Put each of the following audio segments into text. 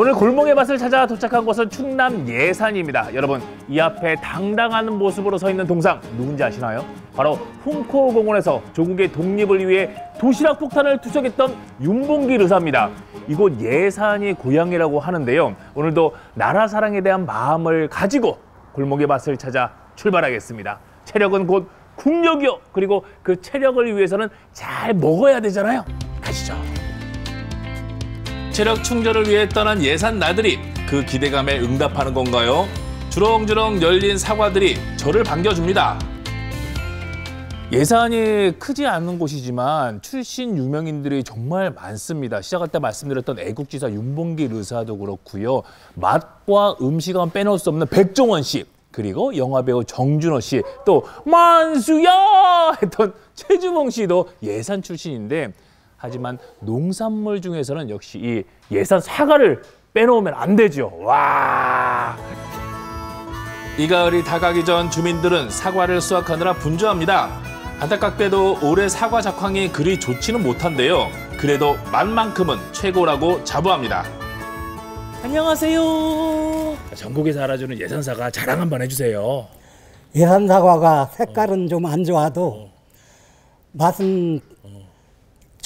오늘 골목의 맛을 찾아 도착한 곳은 충남 예산입니다. 여러분, 이 앞에 당당한 모습으로 서 있는 동상 누군지 아시나요? 바로 훈코 공원에서 조국의 독립을 위해 도시락 폭탄을 투척했던 윤봉길 의사입니다. 이곳 예산이 고향이라고 하는데요. 오늘도 나라 사랑에 대한 마음을 가지고 골목의 맛을 찾아 출발하겠습니다. 체력은 곧 국력이요. 그리고 그 체력을 위해서는 잘 먹어야 되잖아요. 가시죠. 체력 충전을 위해 떠난 예산 나들이 그 기대감에 응답하는 건가요? 주렁주렁 열린 사과들이 저를 반겨줍니다. 예산이 크지 않은 곳이지만 출신 유명인들이 정말 많습니다. 시작할 때 말씀드렸던 애국지사 윤봉길 의사도 그렇고요. 맛과 음식은 빼놓을 수 없는 백종원 씨. 그리고 영화배우 정준호 씨, 또 만수야 했던 최주봉 씨도 예산 출신인데 하지만 농산물 중에서는 역시 이 예산 사과를 빼놓으면 안 되죠. 와. 이 가을이 다가기 전 주민들은 사과를 수확하느라 분주합니다. 안타깝게도 올해 사과 작황이 그리 좋지는 못한데요. 그래도 맛만큼은 최고라고 자부합니다. 안녕하세요. 전국에서 알아주는 예산 사과 자랑 한번 해주세요. 예산 사과가 색깔은 좀 안 좋아도 맛은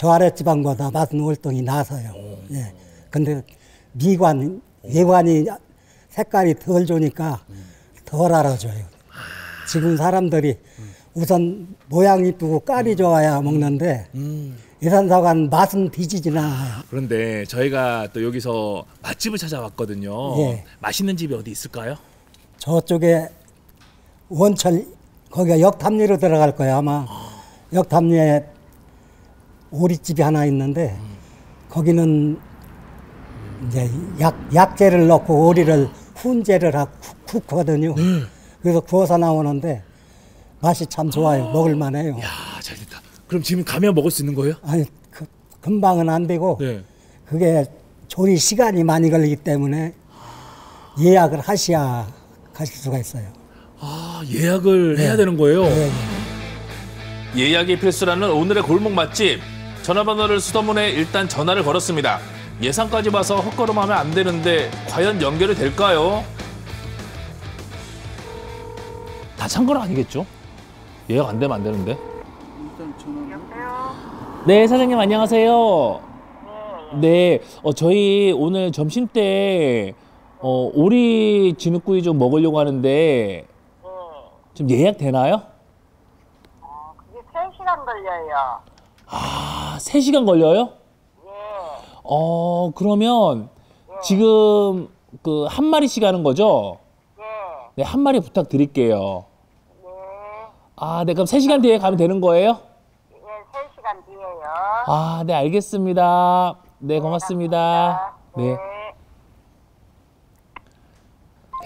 저 아래 지방보다 맛은 월등히 나서요. 예. 근데 미관, 외관이 색깔이 덜 좋으니까 덜 알아줘요. 지금 사람들이 우선 모양 이쁘고 깔이 좋아야 먹는데 예산 사과는 맛은 않아요. 그런데 저희가 또 여기서 맛집을 찾아왔거든요. 예. 맛있는 집이 어디 있을까요? 저쪽에 원철 거기가 역탐리로 들어갈 거야 아마 역탐리에 오리집이 하나 있는데 거기는 이제 약 약재를 넣고 오리를 훈제를 하고 쿡- 쿡거든요. 그래서 구워서 나오는데 맛이 참 좋아요. 먹을 만해요. 야, 잘 됐다. 그럼 지금 가면 먹을 수 있는 거예요? 아니 그, 금방은 안 되고 네. 그게 조리 시간이 많이 걸리기 때문에 예약을 하셔야 가실 수가 있어요. 아, 예약을 해야 되는 거예요? 네. 예약이 필수라는 오늘의 골목 맛집. 전화번호를 수도문에 일단 전화를 걸었습니다. 예상까지 봐서 헛걸음하면 안 되는데 과연 연결이 될까요? 다 찬 건 아니겠죠? 예약 안 되면 안 되는데. 네, 사장님 안녕하세요. 네, 어, 저희 오늘 점심 때 어, 오리 진흙구이 좀 먹으려고 하는데 좀 예약 되나요? 어, 그게 3시간 걸려요. 아, 3시간 걸려요? 예, 어, 그러면 지금 그 한 마리씩 하는 거죠? 예, 네, 한 마리 부탁드릴게요. 예, 아, 네, 그럼 3시간 뒤에 가면 되는 거예요? 예, 3시간 뒤에요. 아, 네, 알겠습니다. 네, 고맙습니다. 네.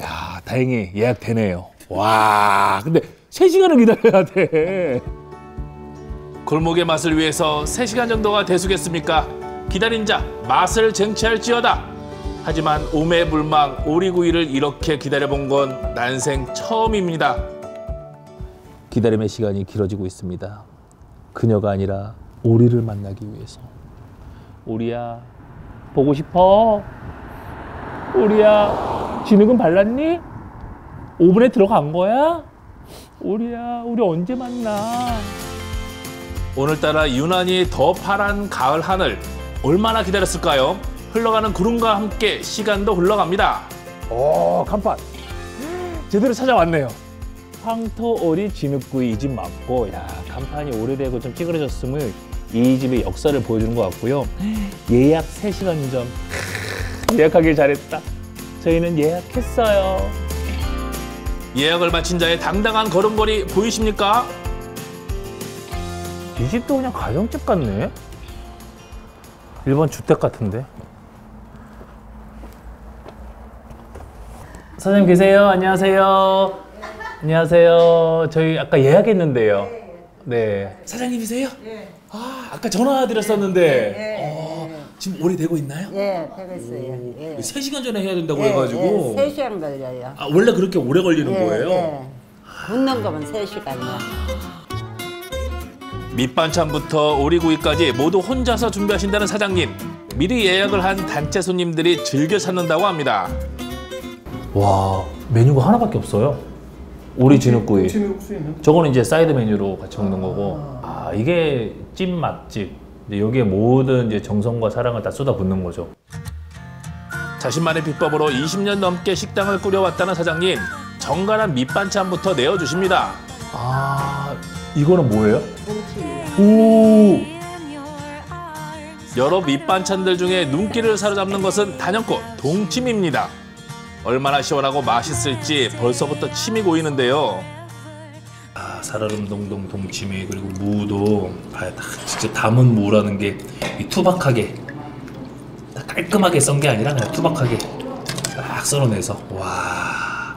야, 다행히 예약되네요. 와, 근데 3시간을 기다려야 돼. 골목의 맛을 위해서 3시간 정도가 대수겠습니까? 기다린 자 맛을 쟁취할지어다. 하지만 오매불망 오리구이를 이렇게 기다려본 건 난생 처음입니다. 기다림의 시간이 길어지고 있습니다. 그녀가 아니라 오리를 만나기 위해서. 오리야, 보고 싶어? 오리야, 진흙은 발랐니? 오븐에 들어간 거야? 오리야, 우리 언제 만나? 오늘따라 유난히 더 파란 가을 하늘 얼마나 기다렸을까요? 흘러가는 구름과 함께 시간도 흘러갑니다. 오 간판 제대로 찾아왔네요. 황토오리 진흙구이 이 집 맞고 야 간판이 오래되고 좀 찌그러졌음을 이 집의 역사를 보여주는 것 같고요. 예약 3시간 전 예약하길 잘했다. 저희는 예약했어요. 예약을 마친 자의 당당한 걸음걸이 보이십니까? 이 집도 그냥 가정집 같네. 일반 주택 같은데. 사장님 계세요? 안녕하세요. 안녕하세요. 저희 아까 예약했는데요. 네. 사장님이세요? 네. 아, 아까 전화 드렸었는데. 어, 지금 오래되고 있나요? 예, 되고 있어요. 예. 3시간 전에 해야 된다고 예, 해가지고. 예, 3시간 걸려요. 아, 원래 그렇게 오래 걸리는 예, 거예요? 예. 굽는 거면 3시간이요. 밑반찬부터 오리구이까지 모두 혼자서 준비하신다는 사장님. 미리 예약을 한 단체 손님들이 즐겨 찾는다고 합니다. 와 메뉴가 하나밖에 없어요. 오리 진흙구이. 저거는 이제 사이드 메뉴로 같이 먹는 거고. 아 이게 찐 맛집. 여기에 모든 이제 정성과 사랑을 다 쏟아붓는 거죠. 자신만의 비법으로 20년 넘게 식당을 꾸려왔다는 사장님. 정갈한 밑반찬부터 내어주십니다. 아 이거는 뭐예요? 오. 여러 밑반찬들 중에 눈길을 사로잡는 것은 단연코 동치미입니다. 얼마나 시원하고 맛있을지 벌써부터 침이 고이는데요. 아, 살얼음 동동 동치미 그리고 무도 아, 딱 진짜 담은 무라는 게이 투박하게 딱 깔끔하게 썬 게 아니라 그냥 투박하게 딱 썰어내서 와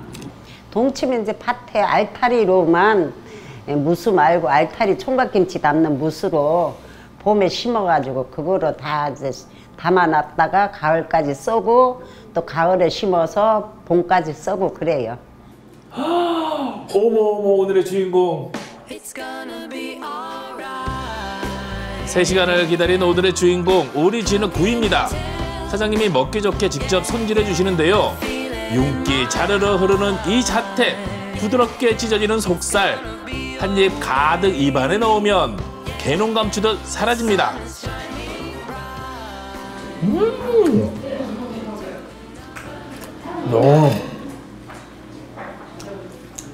동치미 이제 밭에 알타리로만 예, 무수 말고 알타리 총각김치 담는 무수로 봄에 심어가지고 그거로 다 이제 담아놨다가 가을까지 써고 또 가을에 심어서 봄까지 써고 그래요. 어머 어머 오늘의 주인공 It's gonna be alright. 3시간을 기다린 오늘의 주인공 오리 진흙 구이입니다. 사장님이 먹기 좋게 직접 손질해 주시는데요. 윤기 자르르 흐르는 이 자태, 부드럽게 찢어지는 속살, 한 입 가득 입안에 넣으면 개농 감추듯 사라집니다. 음. 야.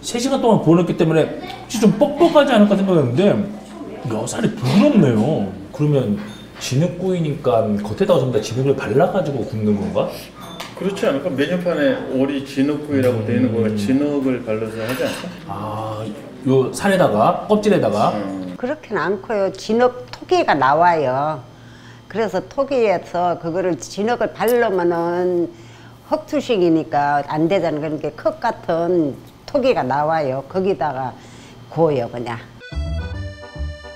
3시간 동안 구워놨기 때문에 혹시 좀 뻑뻑하지 않을까 생각했는데 뼈살이 부드럽네요. 그러면 진흙구이니까 겉에다가 전부 다 진흙을 발라가지고 굽는 건가? 그렇지 않을까? 메뉴판에 오리 진흙구이라고 되어 있는 거가 진흙을 발라서 하지 않을까? 아, 요 살에다가 껍질에다가 그렇게는 않고요. 진흙 토기가 나와요. 그래서 토기에서 그거를 진흙을 바르면은 흙투식이니까 안 되잖아요. 그러니까 컵 같은 토기가 나와요. 거기다가 구워요, 그냥.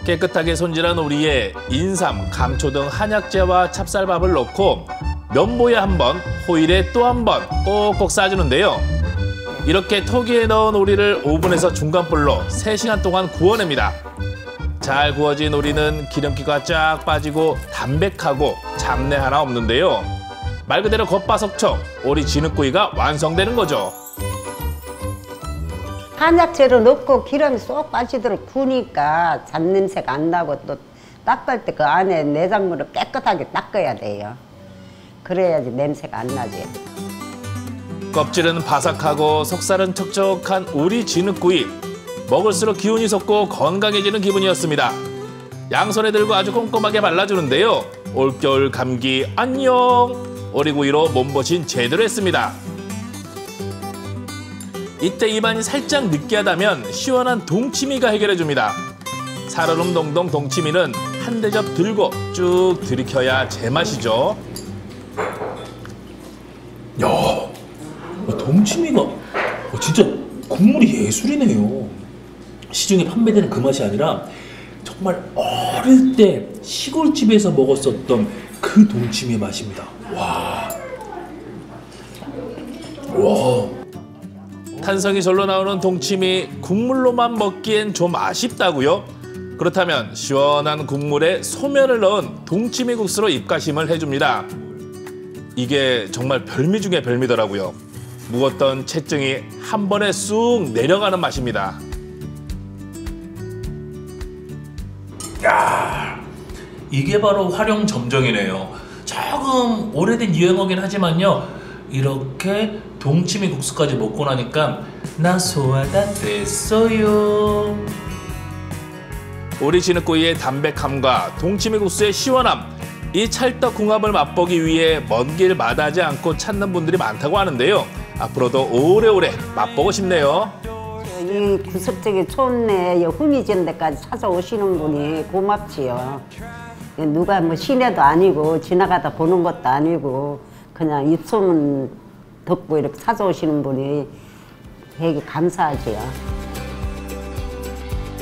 깨끗하게 손질한 오리에 인삼, 감초 등 한약재와 찹쌀밥을 넣고 면보에 한 번, 호일에 또 한 번 꼭꼭 싸주는데요. 이렇게 토기에 넣은 오리를 오븐에서 중간불로 3시간 동안 구워냅니다. 잘 구워진 오리는 기름기가 쫙 빠지고 담백하고 잡내 하나 없는데요. 말 그대로 겉바속촉 오리 진흙구이가 완성되는 거죠. 한약재로 넣고 기름이 쏙 빠지도록 구니까 잡냄새가 안 나고 또 닦을 때 그 안에 내장물을 깨끗하게 닦아야 돼요. 그래야지 냄새가 안 나지. 껍질은 바삭하고 속살은 촉촉한 오리 진흙구이. 먹을수록 기운이 솟고 건강해지는 기분이었습니다. 양손에 들고 아주 꼼꼼하게 발라주는데요. 올겨울 감기 안녕. 오리구이로 몸보신 제대로 했습니다. 이때 입안이 살짝 느끼하다면 시원한 동치미가 해결해줍니다. 살얼음 동동 동치미는 한 대접 들고 쭉 들이켜야 제맛이죠. 야, 어, 동치미가 어, 진짜 국물이 예술이네요. 시중에 판매되는 그 맛이 아니라 정말 어릴 때 시골집에서 먹었었던 그 동치미의 맛입니다. 와. 와. 탄성이 절로 나오는 동치미 국물로만 먹기엔 좀 아쉽다고요? 그렇다면 시원한 국물에 소면을 넣은 동치미 국수로 입가심을 해줍니다. 이게 정말 별미 중에 별미더라고요. 묵었던 채증이 한 번에 쑥 내려가는 맛입니다. 야, 이게 바로 활용 점정이네요. 조금 오래된 유행어긴 하지만요. 이렇게 동치미 국수까지 먹고 나니까 나 소화가 됐어요. 오리 진흙구이의 담백함과 동치미 국수의 시원함, 이 찰떡 궁합을 맛보기 위해 먼 길 마다하지 않고 찾는 분들이 많다고 하는데요. 앞으로도 오래오래 맛보고 싶네요. 이 구석적인 촌내에 흥미진 데까지 찾아오시는 분이 고맙지요. 누가 뭐 시내도 아니고 지나가다 보는 것도 아니고 그냥 입소문 듣고 이렇게 찾아오시는 분이 되게 감사하지요.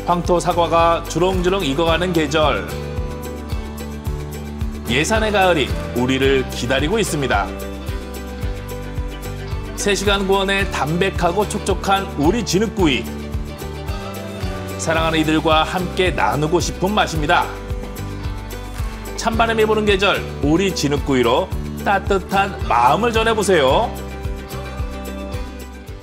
황토 사과가 주렁주렁 익어가는 계절. 예산의 가을이 우리를 기다리고 있습니다. 3시간 구원의 담백하고 촉촉한 우리 진흙구이. 사랑하는 이들과 함께 나누고 싶은 맛입니다. 찬바람이 부는 계절 우리 진흙구이로 따뜻한 마음을 전해보세요.